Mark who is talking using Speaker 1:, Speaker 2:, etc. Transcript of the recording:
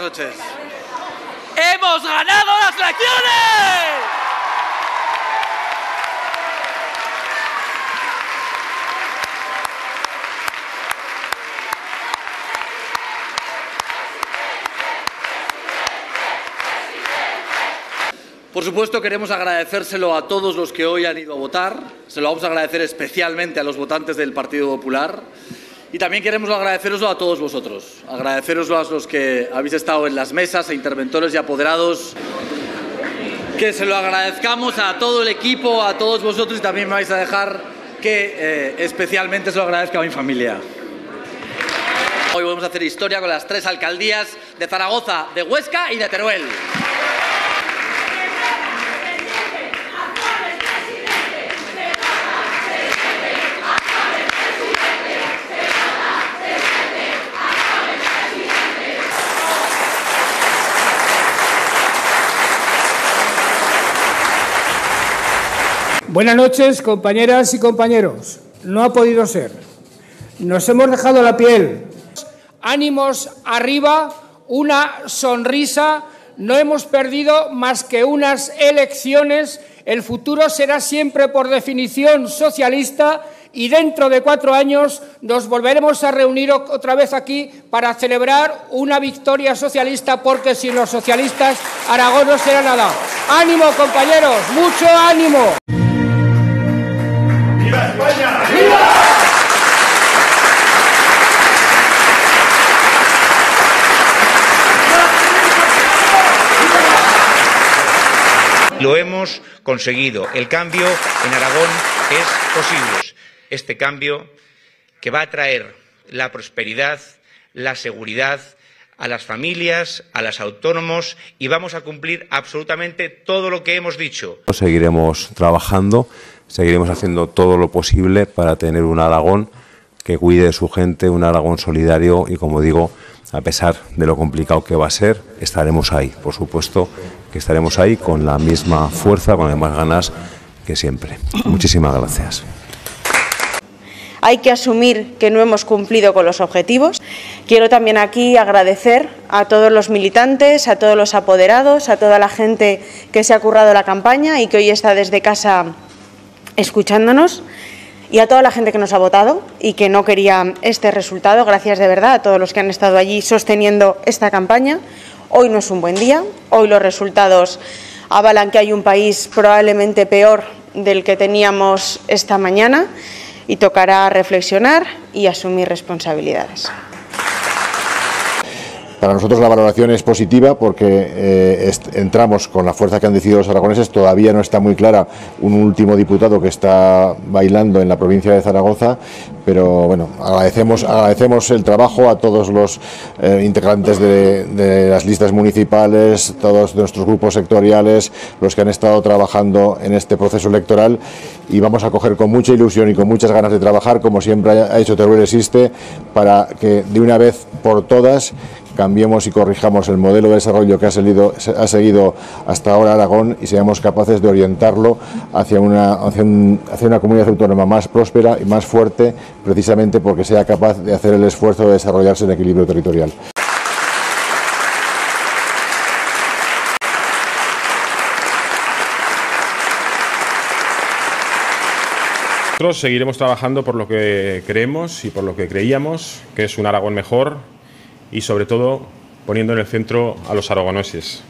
Speaker 1: noches. ¡Hemos ganado las elecciones! Por supuesto, queremos agradecérselo a todos los que hoy han ido a votar. Se lo vamos a agradecer especialmente a los votantes del Partido Popular. Y también queremos agradeceroslo a todos vosotros. Agradeceroslo a los que habéis estado en las mesas, a interventores y apoderados. Que se lo agradezcamos a todo el equipo, a todos vosotros y también me vais a dejar que eh, especialmente se lo agradezca a mi familia. Hoy vamos a hacer historia con las tres alcaldías de Zaragoza, de Huesca y de Teruel.
Speaker 2: Buenas noches, compañeras y compañeros. No ha podido ser. Nos hemos dejado la piel. Ánimos arriba, una sonrisa. No hemos perdido más que unas elecciones. El futuro será siempre, por definición, socialista y dentro de cuatro años nos volveremos a reunir otra vez aquí para celebrar una victoria socialista, porque sin los socialistas Aragón no será nada. ¡Ánimo, compañeros! ¡Mucho ánimo!
Speaker 3: Lo hemos conseguido. El cambio en Aragón es posible. Este cambio que va a traer la prosperidad, la seguridad a las familias, a los autónomos y vamos a cumplir absolutamente todo lo que hemos dicho.
Speaker 4: Seguiremos trabajando, seguiremos haciendo todo lo posible para tener un Aragón que cuide de su gente, un Aragón solidario y, como digo, a pesar de lo complicado que va a ser, estaremos ahí. Por supuesto que estaremos ahí con la misma fuerza, con las mismas ganas que siempre. Muchísimas gracias.
Speaker 5: Hay que asumir que no hemos cumplido con los objetivos. Quiero también aquí agradecer a todos los militantes, a todos los apoderados, a toda la gente que se ha currado la campaña y que hoy está desde casa escuchándonos y a toda la gente que nos ha votado y que no quería este resultado. Gracias de verdad a todos los que han estado allí sosteniendo esta campaña. Hoy no es un buen día, hoy los resultados avalan que hay un país probablemente peor del que teníamos esta mañana y tocará reflexionar y asumir responsabilidades.
Speaker 6: Para nosotros la valoración es positiva porque eh, entramos con la fuerza que han decidido los aragoneses. Todavía no está muy clara un último diputado que está bailando en la provincia de Zaragoza, pero bueno, agradecemos, el trabajo a todos los eh, integrantes de, de, las listas municipales, todos nuestros grupos sectoriales, los que han estado trabajando en este proceso electoral y vamos a coger con mucha ilusión y con muchas ganas de trabajar, como siempre ha hecho Teruel Existe, para que de una vez por todas cambiemos y corrijamos el modelo de desarrollo que ha, seguido hasta ahora Aragón y seamos capaces de orientarlo hacia una, hacia, hacia una comunidad autónoma más próspera y más fuerte, precisamente porque sea capaz de hacer el esfuerzo de desarrollarse en equilibrio territorial.
Speaker 7: Nosotros seguiremos trabajando por lo que creemos y por lo que creíamos, que es un Aragón mejor, y sobre todo poniendo en el centro a los aragoneses.